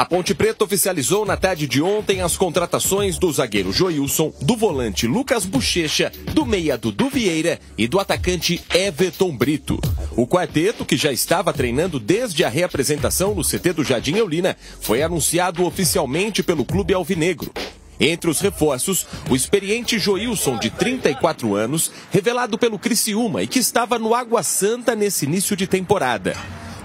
A Ponte Preta oficializou na tarde de ontem as contratações do zagueiro Joilson, do volante Lucas Bochecha, do meia Dudu Vieira e do atacante Everton Brito. O quarteto, que já estava treinando desde a reapresentação no CT do Jardim Eulina, foi anunciado oficialmente pelo clube alvinegro. Entre os reforços, o experiente Joilson, de 34 anos, revelado pelo Criciúma e que estava no Água Santa nesse início de temporada.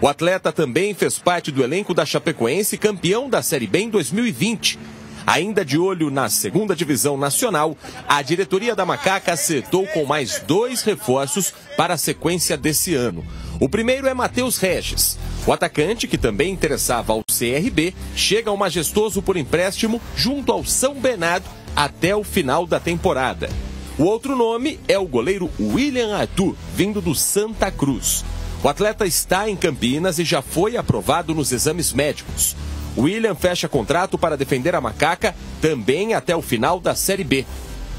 O atleta também fez parte do elenco da Chapecoense, campeão da Série B em 2020. Ainda de olho na segunda divisão nacional, a diretoria da Macaca acertou com mais dois reforços para a sequência desse ano. O primeiro é Matheus Regis. O atacante, que também interessava ao CRB, chega ao majestoso por empréstimo junto ao São Bernardo até o final da temporada. O outro nome é o goleiro William Arthur, vindo do Santa Cruz. O atleta está em Campinas e já foi aprovado nos exames médicos. William fecha contrato para defender a macaca também até o final da Série B.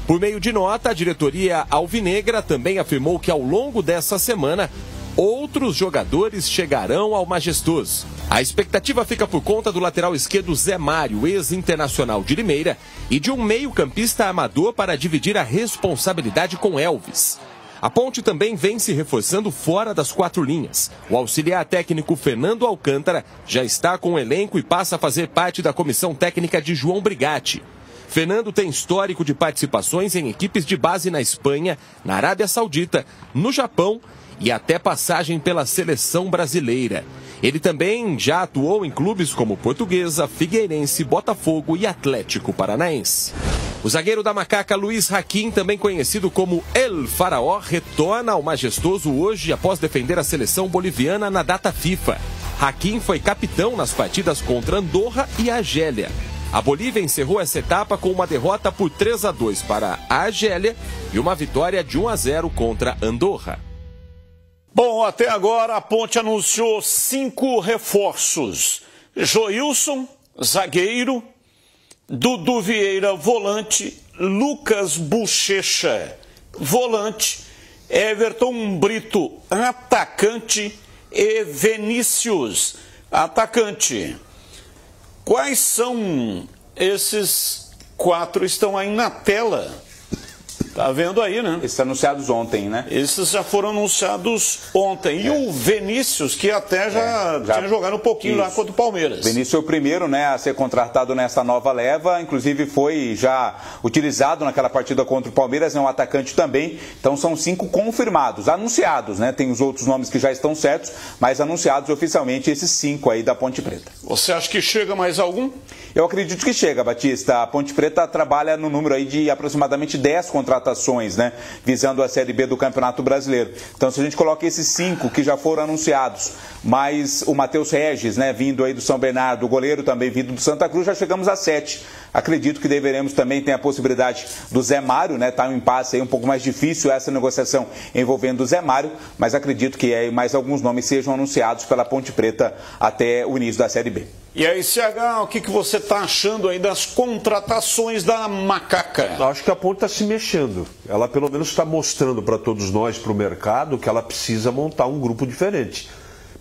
Por meio de nota, a diretoria alvinegra também afirmou que ao longo dessa semana outros jogadores chegarão ao majestoso. A expectativa fica por conta do lateral esquerdo Zé Mário, ex-internacional de Limeira, e de um meio-campista amador para dividir a responsabilidade com Elvis. A ponte também vem se reforçando fora das quatro linhas. O auxiliar técnico Fernando Alcântara já está com o elenco e passa a fazer parte da comissão técnica de João Brigatti. Fernando tem histórico de participações em equipes de base na Espanha, na Arábia Saudita, no Japão e até passagem pela seleção brasileira. Ele também já atuou em clubes como Portuguesa, Figueirense, Botafogo e Atlético Paranaense. O zagueiro da macaca Luiz Hakim, também conhecido como El Faraó, retorna ao majestoso hoje após defender a seleção boliviana na data FIFA. Hakim foi capitão nas partidas contra Andorra e Argélia. A Bolívia encerrou essa etapa com uma derrota por 3 a 2 para a Argélia e uma vitória de 1 a 0 contra Andorra. Bom, até agora a Ponte anunciou cinco reforços: Joilson, zagueiro, Dudu Vieira, volante, Lucas Bochecha, volante, Everton Brito, atacante e Vinícius, atacante. Quais são esses quatro? Estão aí na tela. Tá vendo aí, né? Esses anunciados ontem, né? Esses já foram anunciados ontem. E é. o Vinícius, que até já, é, já... tinha jogado um pouquinho Isso. lá contra o Palmeiras. Vinícius é o primeiro, né, a ser contratado nessa nova leva. Inclusive foi já utilizado naquela partida contra o Palmeiras, é um atacante também. Então são cinco confirmados, anunciados, né? Tem os outros nomes que já estão certos, mas anunciados oficialmente esses cinco aí da Ponte Preta. Você acha que chega mais algum? Eu acredito que chega, Batista. A Ponte Preta trabalha no número aí de aproximadamente 10 contratações, né? Visando a Série B do Campeonato Brasileiro. Então, se a gente coloca esses cinco que já foram anunciados, mais o Matheus Regis, né? Vindo aí do São Bernardo, o goleiro também vindo do Santa Cruz, já chegamos a sete. Acredito que deveremos também ter a possibilidade do Zé Mário, né? Tá um impasse aí um pouco mais difícil essa negociação envolvendo o Zé Mário, mas acredito que mais alguns nomes sejam anunciados pela Ponte Preta até o início da Série B. E aí, CH, o que, que você está achando aí das contratações da Macaca? Acho que a Ponte está se mexendo. Ela pelo menos está mostrando para todos nós, para o mercado, que ela precisa montar um grupo diferente.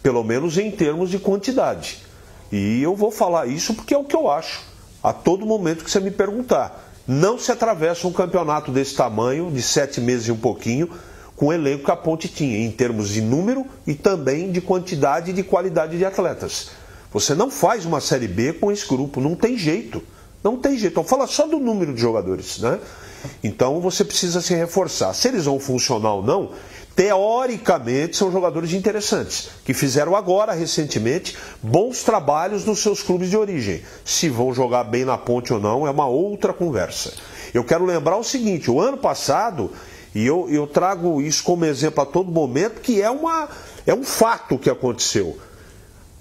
Pelo menos em termos de quantidade. E eu vou falar isso porque é o que eu acho. A todo momento que você me perguntar. Não se atravessa um campeonato desse tamanho, de sete meses e um pouquinho, com o elenco que a Ponte tinha, em termos de número e também de quantidade e de qualidade de atletas. Você não faz uma Série B com esse grupo, não tem jeito. Não tem jeito. Então, fala só do número de jogadores, né? Então você precisa se reforçar. Se eles vão funcionar ou não, teoricamente são jogadores interessantes, que fizeram agora, recentemente, bons trabalhos nos seus clubes de origem. Se vão jogar bem na ponte ou não, é uma outra conversa. Eu quero lembrar o seguinte: o ano passado, e eu, eu trago isso como exemplo a todo momento, que é, uma, é um fato que aconteceu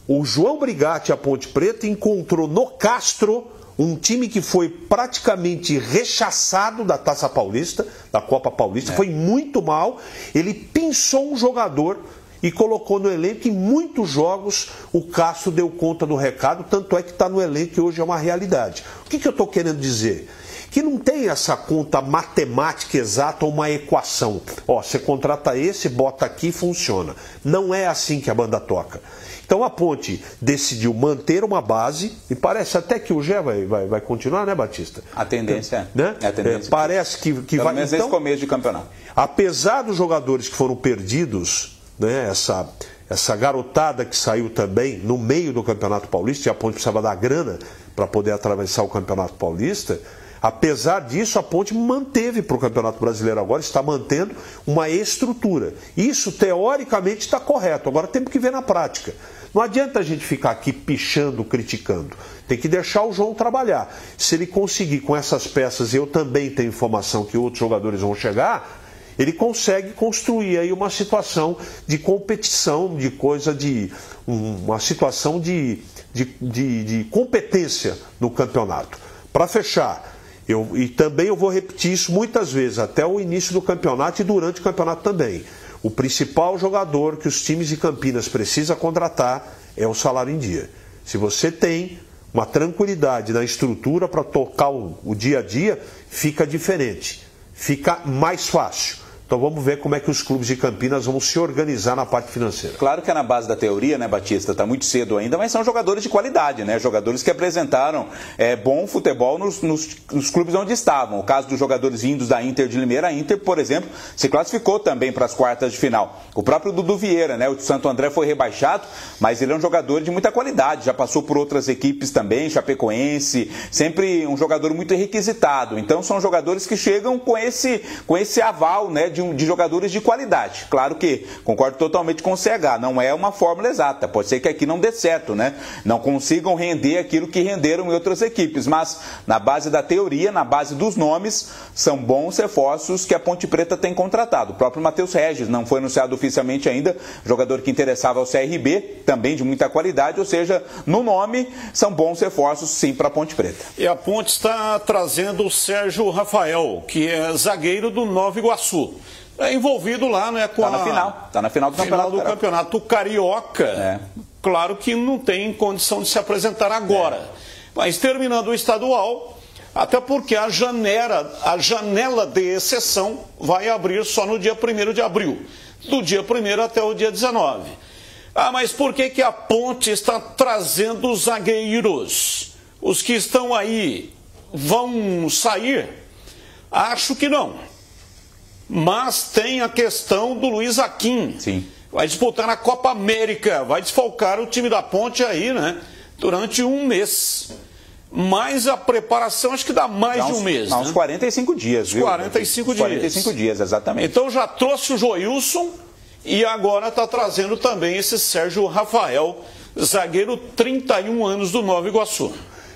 o João Brigatti, a Ponte Preta, encontrou no Castro um time que foi praticamente rechaçado da Taça Paulista, da Copa Paulista, é. foi muito mal. Ele pinçou um jogador e colocou no elenco. Em muitos jogos o Castro deu conta do recado, tanto é que está no elenco e hoje é uma realidade. O que, que eu estou querendo dizer? Que não tem essa conta matemática exata ou uma equação. Ó, você contrata esse, bota aqui funciona. Não é assim que a banda toca. Então a Ponte decidiu manter uma base, e parece até que o Gé vai, vai, vai continuar, né, Batista? A tendência é. Né? É a tendência. É, parece que, que Pelo vai. menos então, começo de campeonato. Apesar dos jogadores que foram perdidos, né, essa, essa garotada que saiu também no meio do Campeonato Paulista, e a Ponte precisava dar grana para poder atravessar o Campeonato Paulista. Apesar disso, a Ponte manteve para o Campeonato Brasileiro agora, está mantendo uma estrutura. Isso, teoricamente, está correto. Agora temos que ver na prática. Não adianta a gente ficar aqui pichando, criticando. Tem que deixar o João trabalhar. Se ele conseguir com essas peças, eu também tenho informação que outros jogadores vão chegar, ele consegue construir aí uma situação de competição, de coisa de. uma situação de, de, de, de competência no campeonato. Para fechar, eu, e também eu vou repetir isso muitas vezes, até o início do campeonato e durante o campeonato também. O principal jogador que os times de Campinas precisam contratar é o salário em dia. Se você tem uma tranquilidade na estrutura para tocar o, o dia a dia, fica diferente, fica mais fácil. Então vamos ver como é que os clubes de Campinas vão se organizar na parte financeira. Claro que é na base da teoria, né, Batista? Está muito cedo ainda, mas são jogadores de qualidade, né? Jogadores que apresentaram é, bom futebol nos, nos, nos, clubes onde estavam. O caso dos jogadores vindos da Inter de Limeira, a Inter, por exemplo, se classificou também para as quartas de final. O próprio Dudu Vieira, né? O Santo André foi rebaixado, mas ele é um jogador de muita qualidade. Já passou por outras equipes também, Chapecoense, sempre um jogador muito requisitado. Então são jogadores que chegam com esse, com esse aval, né? De, de jogadores de qualidade. Claro que concordo totalmente com o CH, não é uma fórmula exata. Pode ser que aqui não dê certo, né? Não consigam render aquilo que renderam em outras equipes, mas na base da teoria, na base dos nomes, são bons reforços que a Ponte Preta tem contratado. O próprio Matheus Regis não foi anunciado oficialmente ainda, jogador que interessava ao CRB, também de muita qualidade, ou seja, no nome são bons reforços sim para a Ponte Preta. E a Ponte está trazendo o Sérgio Rafael, que é zagueiro do Nova Iguaçu é envolvido lá, né? Com tá na a... final. Tá na final do final campeonato. do campeonato carioca. É. Claro que não tem condição de se apresentar agora. É. Mas terminando o estadual, até porque a janela, a janela de exceção vai abrir só no dia 1 de abril. Do dia 1 até o dia 19. Ah, mas por que, que a ponte está trazendo os zagueiros? Os que estão aí vão sair? Acho que não. Mas tem a questão do Luiz Aquim. Sim. Vai disputar na Copa América, vai desfalcar o time da Ponte aí, né? Durante um mês. Mas a preparação acho que dá mais dá uns, de um mês. Dá né? uns 45 dias, viu? 45 dias. 45 dias, exatamente. Então já trouxe o Joilson e agora está trazendo também esse Sérgio Rafael, zagueiro 31 anos do Nova Iguaçu.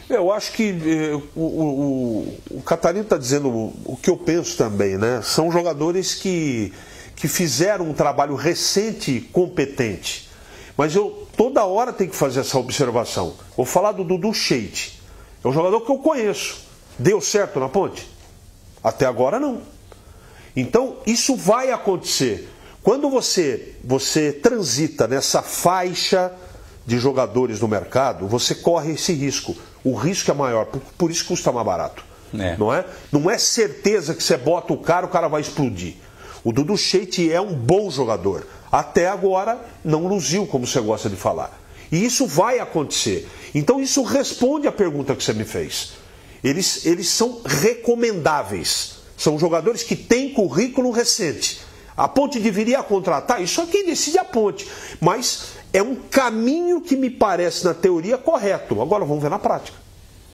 Eu acho que eh, o, o, o Catarino está dizendo o que eu penso também, né? São jogadores que, que fizeram um trabalho recente competente. Mas eu toda hora tenho que fazer essa observação. Vou falar do Dudu Sheite. É um jogador que eu conheço. Deu certo na ponte? Até agora não. Então, isso vai acontecer. Quando você, você transita nessa faixa de jogadores no mercado, você corre esse risco. O risco é maior, por, por isso custa mais barato. É. Não é? Não é certeza que você bota o cara, o cara vai explodir. O Dudu Sheiti é um bom jogador. Até agora não luziu, como você gosta de falar. E isso vai acontecer. Então isso responde à pergunta que você me fez. Eles, eles são recomendáveis. São jogadores que têm currículo recente. A ponte deveria contratar, isso aqui decide a ponte. Mas é um caminho que me parece, na teoria, correto. Agora vamos ver na prática.